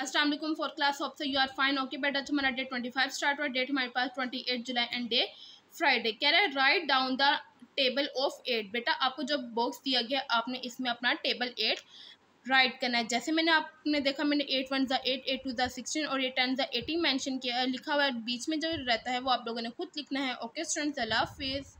Aslam for class of you are fine okay बेटा हमारा date twenty five start हुआ date हमारे पास twenty eight July and day Friday कह रहा है write down the table of eight बेटा, आपको जो बॉक्स दिया गया, आपने इसमें अपना टेबल एट राइट करना है। जैसे मैंने आपने देखा, मैंने एट वन ज़ा एट एट टू ज़ा सिक्सटीन और एट टेन ज़ा एटीन मैंशन किया लिखा हुआ है, बीच में जो रहता है, वो आप लोगों ने खुद लिखना है। ओके स्टूडेंट्स अल्लाह हाफिज़